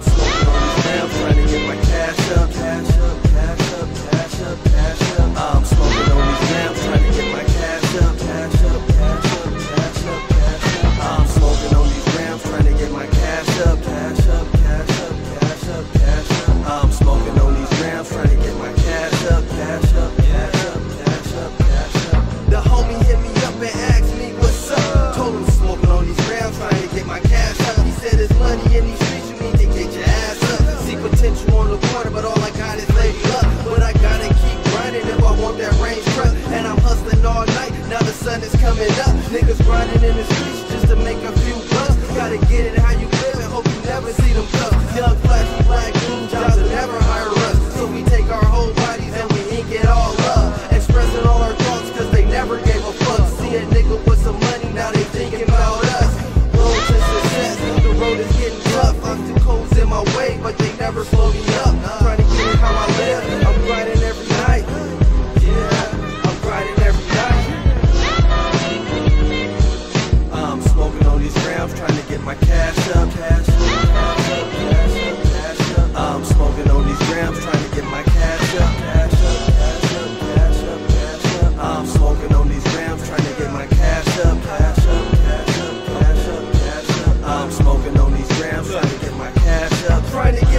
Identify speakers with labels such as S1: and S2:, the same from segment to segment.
S1: I'm smoking on these grams, trying to get my cash up, cash up, cash up, cash up, cash up. I'm smoking on giving up. Niggas grinding in the streets just to make a few bucks. Gotta get it how you live and hope you never see them come. Young flashy black dude jobs will never hire us. So we take our whole bodies and we ink it all up. Expressing all our thoughts cause they never gave a fuck. See a nigga with some trying to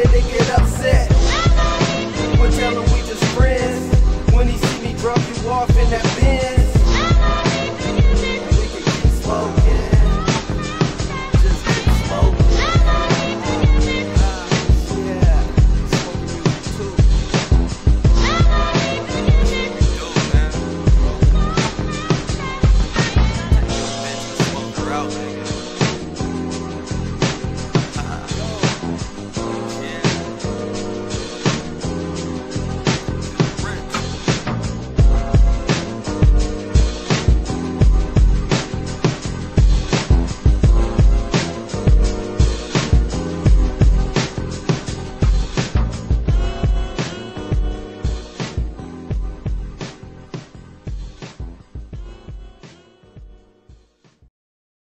S1: nigga, nigga.